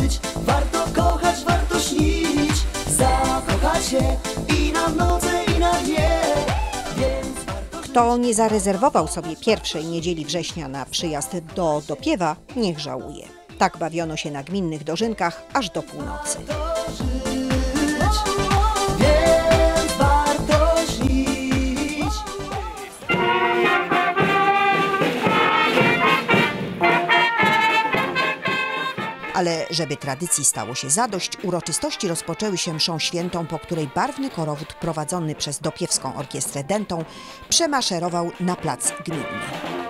żyć, warto kochać, warto śnić, zakochać się i na noce, i na dnie. Kto nie zarezerwował sobie pierwszej niedzieli września na przyjazd do Dopiewa, niech żałuje. Tak bawiono się na gminnych dożynkach aż do północy. Ale żeby tradycji stało się zadość, uroczystości rozpoczęły się mszą świętą, po której barwny korowód prowadzony przez Dopiewską Orkiestrę Dentą przemaszerował na plac gminny.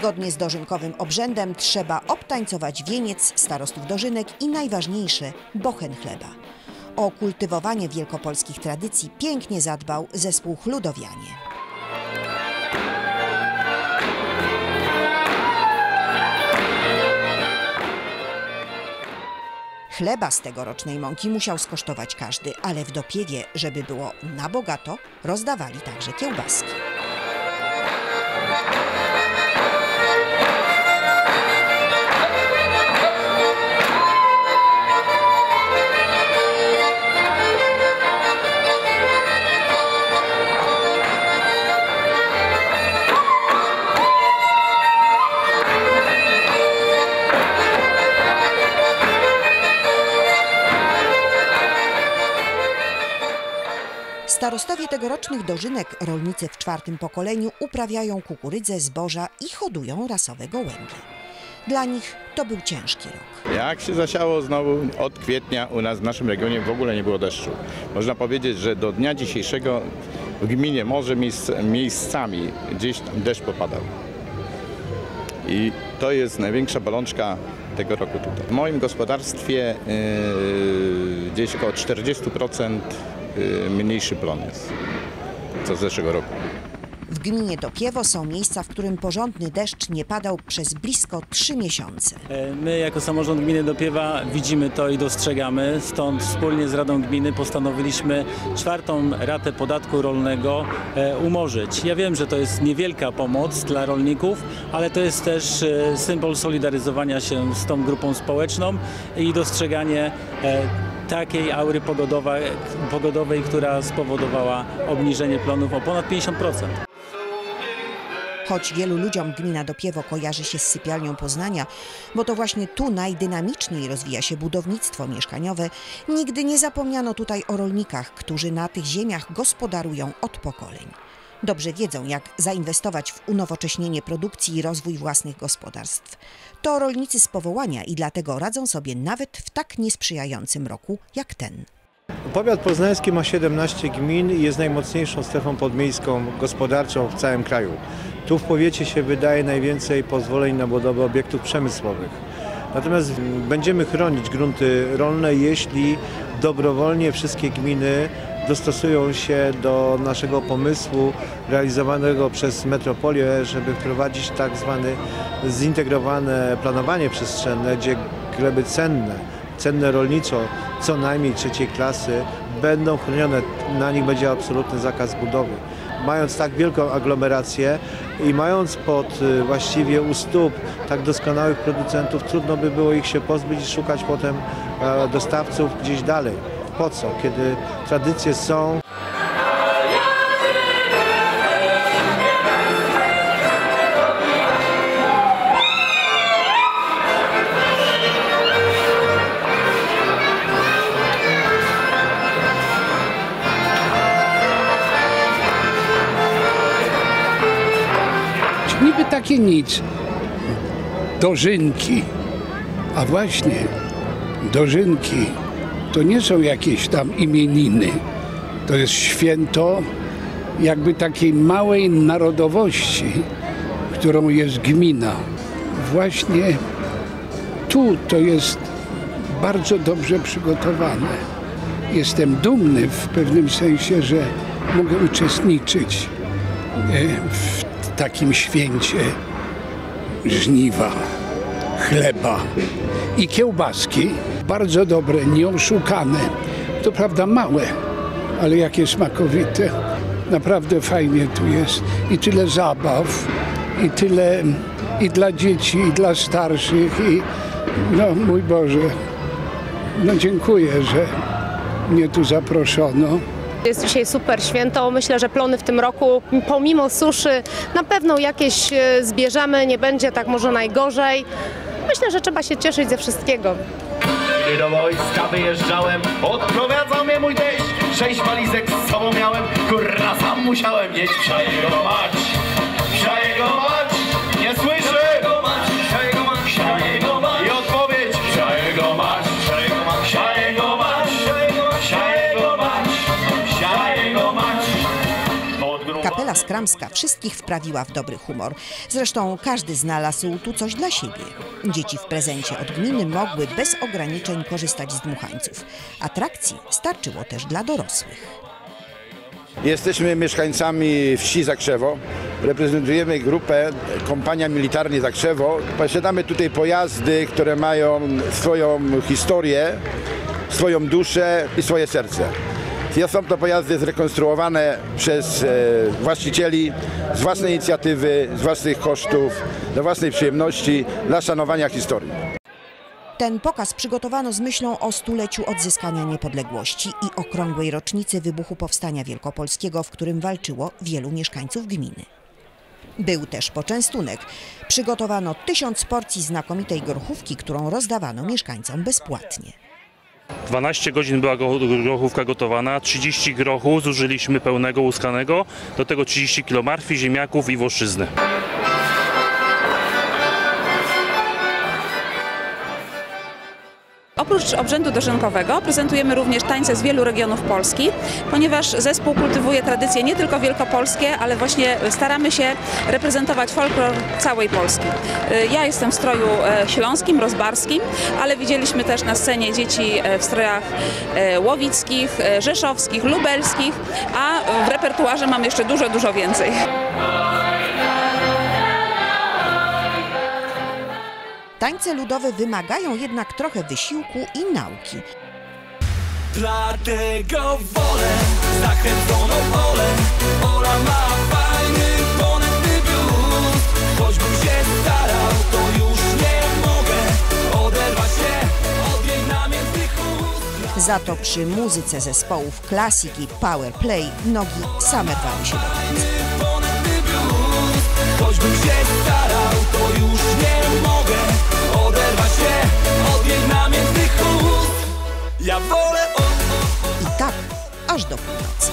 Zgodnie z dożynkowym obrzędem trzeba obtańcować wieniec starostów dożynek i najważniejsze bochen chleba. O kultywowanie wielkopolskich tradycji pięknie zadbał zespół Chludowianie. Chleba z tegorocznej mąki musiał skosztować każdy, ale w dopiewie, żeby było na bogato, rozdawali także kiełbaski. Starostowie tegorocznych dożynek, rolnicy w czwartym pokoleniu, uprawiają kukurydzę, zboża i hodują rasowe gołębie. Dla nich to był ciężki rok. Jak się zasiało znowu od kwietnia u nas w naszym regionie w ogóle nie było deszczu. Można powiedzieć, że do dnia dzisiejszego w gminie może miejsc, miejscami gdzieś tam deszcz popadał. I to jest największa bolączka tego roku tutaj. W moim gospodarstwie yy, gdzieś około 40% yy, mniejszy plon jest co z zeszłego roku. W gminie Dopiewo są miejsca, w którym porządny deszcz nie padał przez blisko trzy miesiące. E, My jako samorząd gminy Dopiewa widzimy to i dostrzegamy, stąd wspólnie z Radą Gminy postanowiliśmy czwartą ratę podatku rolnego e, umorzyć. Ja wiem, że to jest niewielka pomoc dla rolników, ale to jest też e, symbol solidaryzowania się z tą grupą społeczną i dostrzeganie takiej aury pogodowej, która spowodowała obniżenie plonów o ponad 50%. Choć wielu ludziom gmina Dopiewo kojarzy się z sypialnią Poznania, bo to właśnie tu najdynamiczniej rozwija się budownictwo mieszkaniowe, nigdy nie zapomniano tutaj o rolnikach, którzy na tych ziemiach gospodarują od pokoleń. Dobrze wiedzą, jak zainwestować w unowocześnienie produkcji i rozwój własnych gospodarstw. To rolnicy z powołania i dlatego radzą sobie nawet w tak niesprzyjającym roku jak ten. Powiat poznański ma 17 gmin i jest najmocniejszą strefą podmiejską gospodarczą w całym kraju. Tu w powiecie się wydaje najwięcej pozwoleń na budowę obiektów przemysłowych. Natomiast będziemy chronić grunty rolne, jeśli dobrowolnie wszystkie gminy dostosują się do naszego pomysłu realizowanego przez metropolię, żeby wprowadzić tak zwane zintegrowane planowanie przestrzenne, gdzie gleby cenne, cenne rolniczo, co najmniej trzeciej klasy, będą chronione. Na nich będzie absolutny zakaz budowy. Mając tak wielką aglomerację i mając pod y, właściwie u stóp tak doskonałych producentów, trudno by było ich się pozbyć i szukać potem e, dostawców gdzieś dalej. Po co? Kiedy tradycje są, Niby takie nic. Dożynki. A właśnie, dożynki to nie są jakieś tam imieniny. To jest święto jakby takiej małej narodowości, którą jest gmina. Właśnie tu to jest bardzo dobrze przygotowane. jestem dumny w pewnym sensie, że mogę uczestniczyć e, w takim święcie żniwa, chleba i kiełbaski. Bardzo dobre, nieoszukane. To prawda małe, ale jakie smakowite. Naprawdę fajnie tu jest. I tyle zabaw, i tyle i dla dzieci, i dla starszych. I no mój Boże, no dziękuję, że mnie tu zaproszono. Jest dzisiaj super święto. Myślę, że plony w tym roku, pomimo suszy, na pewno jakieś e, zbierzemy. Nie będzie tak może najgorzej. Myślę, że trzeba się cieszyć ze wszystkiego. Gdy do wojska wyjeżdżałem, odprowadzał mnie mój teść. Sześć walizek z sobą miałem, kurna sam musiałem mieć psia jego mać. Psia jego mać, nie słyszę! Skramska wszystkich wprawiła w dobry humor. Zresztą każdy znalazł tu coś dla siebie. Dzieci w prezencie od gminy mogły bez ograniczeń korzystać z dmuchańców. Atrakcji starczyło też dla dorosłych. Jesteśmy mieszkańcami wsi Zakrzewo. Reprezentujemy grupę Kompania Militarnie Zakrzewo. Posiadamy tutaj pojazdy, które mają swoją historię, swoją duszę i swoje serce. Są to pojazdy zrekonstruowane przez e, właścicieli z własnej inicjatywy, z własnych kosztów, do własnej przyjemności, dla szanowania historii. Ten pokaz przygotowano z myślą o stuleciu odzyskania niepodległości i okrągłej rocznicy wybuchu Powstania Wielkopolskiego, w którym walczyło wielu mieszkańców gminy. Był też poczęstunek. Przygotowano tysiąc porcji znakomitej grochówki, którą rozdawano mieszkańcom bezpłatnie. 12 godzin była grochówka gotowana, 30 grochu zużyliśmy pełnego, łuskanego, do tego 30 kg martwi, ziemniaków i włoszczyzny. Oprócz obrzędu dożynkowego prezentujemy również tańce z wielu regionów Polski, ponieważ zespół kultywuje tradycje nie tylko wielkopolskie, ale właśnie staramy się reprezentować folklor całej Polski. Y, Ja jestem w stroju e, śląskim, rozbarskim, ale widzieliśmy też na scenie dzieci e, w strojach e, łowickich, rzeszowskich, lubelskich, a w repertuarze mam jeszcze dużo, dużo więcej. Tańce ludowe wymagają jednak trochę wysiłku i nauki. Dlatego wolę zachęconą Olę Ola ma fajny, ponadny blues Choćbym się starał, to już nie mogę. Oderwać się od jej namiętnych ust. Za to przy muzyce zespołów klasiki Power Play nogi same rwały się do Choćbym się starał, Ja wolę I tak aż do północy.